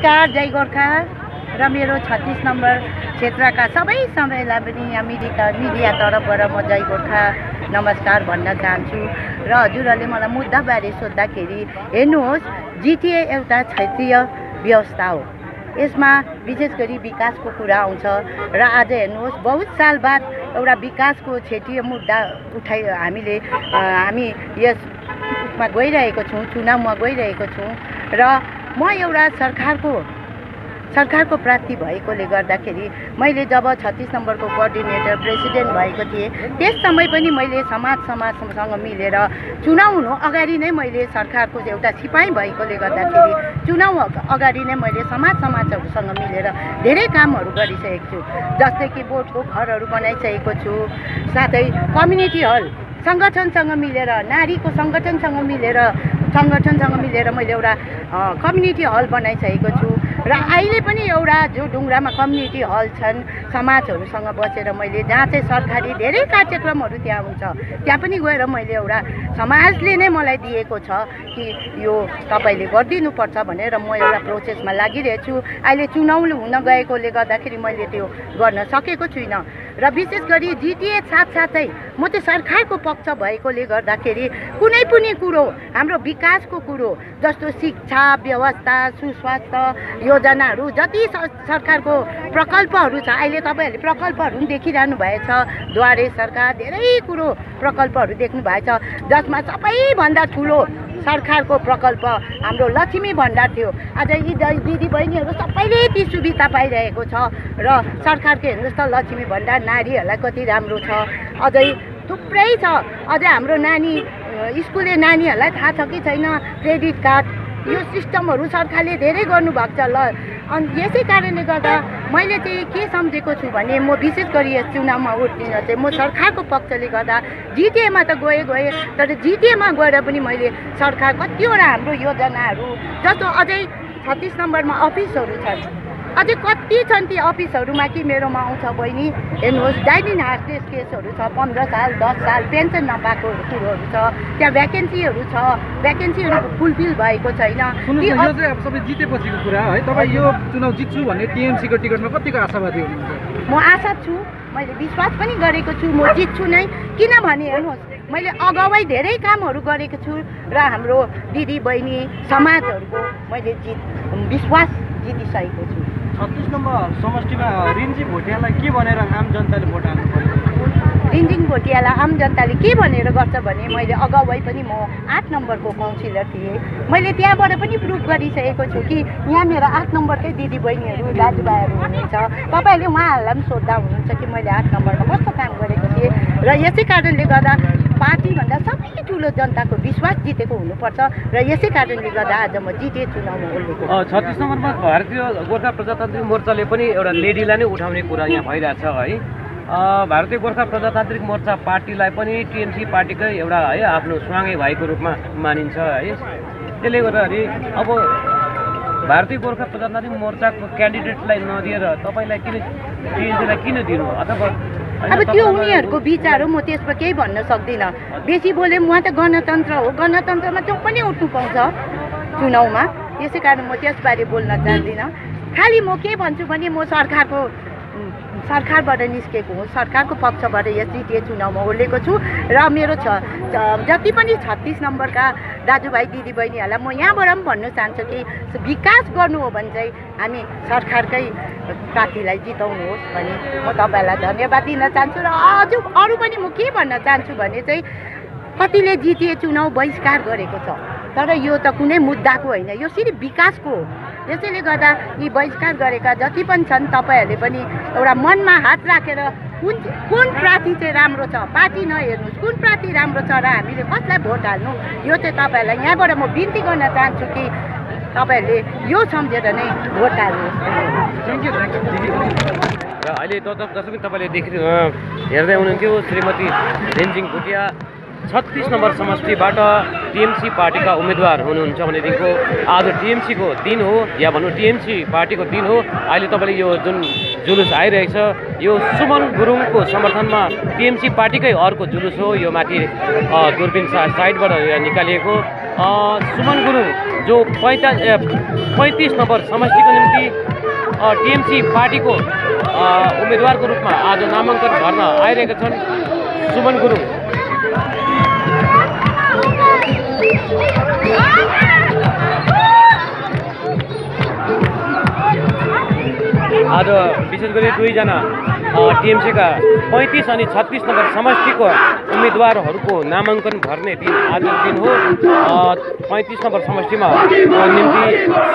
नमस्कार जय गोर्खा र मेरो छत्तिस नम्बर क्षेत्रका सबै सबैलाई पनि यहाँ मिडिया मिडिया तर्फबाट म जय गोर्खा नमस्कार भन्न चाहन्छु। र हजुरहरूले मलाई मुद्दाबारे सोद्धाखेरि हेर्नुहोस् जिटिए एउटा क्षेत्रीय व्यवस्था हो। यसमा विशेष गरी विकासको कुरा आउँछ र आज हेर्नुहोस् बहुत साल बाद एउटा विकासको क्षेत्रीय मुद्दा उठाइ हामीले हामी यस उसमा गइरहेको छौँ चुनावमा गइरहेको छौँ। र म एउटा सरकारको सरकारको प्रार्थी भएकोले गर्दाखेरि मैले जब छत्तिस नम्बरको कोअर्डिनेटर प्रेसिडेन्ट भएको थिएँ त्यस समय पनि मैले समाज समाजसँग मिलेर चुनाव हुनु अगाडि नै मैले सरकारको एउटा सिपाही भएकोले गर्दाखेरि अग- अगाडि नै मैले समाज समाजहरूसँग मिलेर धेरै कामहरू गरिसकेको छु। जस्तै कि बोटको घरहरू बनाइसकेको छु। साथै कम्युनिटी हल सङ्गठनसँग मिलेर नारीको सङ्गठनसँग मिलेर सङ्गठनसँग मिलेर मैले एउटा कम्युनिटी हल बनाइसकेको छु। र अहिले पनि एउटा जो डुङ्ग्रामा कम्युनिटी हल छन् समाजहरूसँग बसेर मैले जहाँ चाहिँ सरकारी धेरै कार्यक्रमहरू त्यहाँ हुन्छ त्यहाँ पनि गएर मैले एउटा समाजले नै मलाई दिएको छ कि यो तपाईँले गरिदिनुपर्छ भनेर म एउटा प्रोसेसमा लागिरहेको छु अहिले चुनाउ हुन गएकोले गर्दाखेरि मैले त्यो गर्न सकेको छुइनँ। र विशेष गरी जिटिए साथसाथै म चाहिँ सरकारको पक्ष भएकोले गर्दाखेरि कुनै पनि कुरो हाम्रो विकासको कुरो जस्तो शिक्षा व्यवस्था सुस्वास्थ्य योजनाहरू जति सरकारको प्रकल्पहरू छ अहिले तपाईँहरूले प्रकल्पहरू पनि देखिरहनु भएछ द्वारे सरकार धेरै कुरो प्रकल्पहरू देख्नु भएछ जसमा सबैभन्दा ठुलो सरकारको प्रकल्प हाम्रो लक्ष्मी भण्डार थियो। आज यी द- दिदी बहिनीहरू सबैले ती सुविधा पाइरहेको छ र सरकारको हेर्नुहोस् त लक्ष्मी भण्डार नारीहरूलाई कति राम्रो छ। अझै थुप्रै छ। अझै हाम्रो नानी स्कुले नानीहरूलाई थाहा छ कि छैन क्रेडिट कार्ड यो सिस्टमहरू सरकारले धेरै गर्नुभएको छ ल। अनि यसै कारणले गर्दा मैले चाहिँ के सम्झेको छु भने म विशेष गरी यस चुनावमा उत्रिन चाहिँ म सरकारको पक्षले गर्दा जिटिएमा त गएँ गएँ तर जिटिएमा गएर पनि मैले सरकार कतिवटा हाम्रो योजनाहरू जस्तो अझै छत्तिस नम्बरमा अफिसहरू छन्। अझै कति छन् ती अफिसहरूमा कि मेरोमा आउँछ बहिनी? हेर्नुहोस् डाइनिङ हार्टलेस केसहरू छ पन्ध्र साल दस साल पेन्सन नपाएको कुरोहरू छ त्यहाँ भ्याकेन्सीहरू छ भ्याकेन्सीहरू फुलफिल भएको छैन। सबै जितेपछिको कुरा है तपाईँ यो चुनाव जित्छु भन्ने टिएमसीको टिकटमा कतिको आशावादी हुनुहुन्छ? म आशा छु मैले विश्वास पनि गरेको छु म जित्छु नै। किनभने हेर्नुहोस् मैले अगावै धेरै कामहरू गरेको छु र हाम्रो दिदी बहिनी समाजहरूको मैले जित विश्वास जितिसकेको छु। छत्तिस नम्बर समष्टिमा रिन्जी भोटियालाई के भनेर आम जनताले भोट भोटियालाई आम जनताले के भनेर गर्छ भने मैले अगावै पनि म आठ नम्बरको काउन्सिलर थिएँ। मैले त्यहाँबाट पनि प्रुभ गरिसकेको छु कि यहाँ मेरो आठ नम्बरकै दिदी बहिनीहरू दाजुभाइहरू हुनुहुन्छ। तपाईँहरूले उहाँहरूलाई पनि सोद्धा हुनुहुन्छ कि मैले आठ नम्बरमा कस्तो काम गरेको थिएँ। र यसै कारणले गर्दा पार्टीभन्दा सबै ठुलो जनताको विश्वास जितेको हुनुपर्छ। र यसै कारणले गर्दा आज म जिटिए चुनावमा छत्तिस नम्बरमा भारतीय गोर्खा प्रजातान्त्रिक मोर्चाले पनि एउटा लेडीलाई नै उठाउने कुरा यहाँ भइरहेछ है। भारतीय गोर्खा प्रजातान्त्रिक मोर्चा पार्टीलाई पनि टिएमसी पार्टीकै एउटा है आफ्नो स्वाङ्गे भाइको रूपमा मानिन्छ है। त्यसले गर्दाखेरि अब भारतीय गोर्खा प्रजातान्त्रिक मोर्चाको क्यान्डिडेटलाई नदिएर तपाईँलाई किन टिएमसीलाई किन दिनु? अथवा अब त्यो उनीहरूको विचार हो म त्यसमा केही भन्न सक्दिनँ। बेसी बोले उहाँ त गणतन्त्र हो गणतन्त्रमा जो पनि उठ्नु पाउँछ चुनावमा त्यसै कारण म त्यसबारे बोल्न चाहदिनँ। खालि म के भन्छु भने म सरकारको सरकारबाट निस्केको हो। सरकारको पक्षबाट यस जिटिए चुनावमा ओर्लेको छु र मेरो छ जति पनि छत्तिस नम्बरका दाजुभाइ दिदीबहिनीहरूलाई म यहाँबाट पनि भन्न चाहन्छु कि विकास गर्नु हो भने चाहिँ हामी सरकारकै प्रार्थीलाई जिताउनुहोस् भने म तपाईँलाई धन्यवाद दिन चाहन्छु र अझ अरू पनि म के भन्न चाहन्छु भने चाहिँ कतिले जिटिए चुनाव बहिष्कार गरेको छ तर यो त कुनै मुद्दाको होइन यो सिर्फ विकासको हो। त्यसैले गर्दा यी बहिष्कार गरेका जति पनि छन् तपाईँहरूले पनि एउटा मनमा हात राखेर कुन कुन प्रार्थी चाहिँ राम्रो छ पार्टी नहेर्नुहोस् कुन प्रार्थी राम्रो छ र हामीले कसलाई भोट हाल्नु यो चाहिँ तपाईँहरूलाई यहाँबाट म बिन्ती गर्न चाहन्छु कि तपाईँहरूले यो सम्झेर नै भोट हाल्नुहोस्। र अहिले जसरी तपाईँले देखि हेर्दै हुनुहुन्थ्यो श्रीमती रेन्जिङ भुटिया छत्तिस नम्बर समष्टिबाट टिएमसी पार्टीका उम्मेदवार हुनुहुन्छ भनेदेखिको आज टिएमसीको दिन हो या भनौँ टिएमसी पार्टीको दिन हो। अहिले तपाईँले यो जुन जुलुस आइरहेको छ यो सुमन गुरुङको समर्थनमा टिएमसी पार्टीकै अर्को जुलुस हो। यो माथि दुर्पिन सा साइडबाट निकालिएको। सुमन गुरुङ जो पैँता पैँतिस नम्बर समष्टिको निम्ति टिएमसी पार्टीको उम्मेदवारको रूपमा आज नामाङ्कन भर्न आइरहेका छन्। सुमन गुरुङ। आज विशेष गरी दुईजना टिएमसीका पैँतिस अनि छत्तिस नम्बर समष्टिको उम्मेदवारहरूको नामाङ्कन भर्ने दिन आजको दिन हो। पैँतिस नम्बर समष्टिमा निम्ति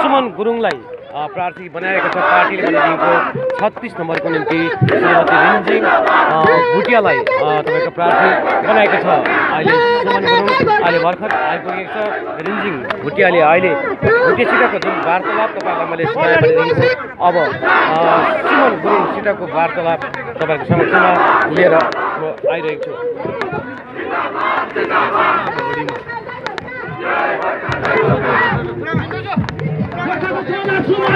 सुमन गुरुङलाई प्रार्थी बनाएको छ पार्टीले भनेदेखिको छत्तिस नम्बरको निम्ति श्रीमती रिन्जिङ भुटियालाई तपाईँको प्रार्थी बनाएको छ। अहिले अहिले भर्खर आइपुगेको छ रिन्जिङ भुटियाले। अहिले भुटियासितको जुन वार्तालाप तपाईँहरूलाई मैले सुनाएँ भनेदेखिको अब सुमन गुरुङसितको वार्तालाप तपाईँहरूको समक्षमा लिएर म आइरहेको छु। Bota no seu na sua mão.